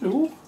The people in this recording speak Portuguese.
Hallo?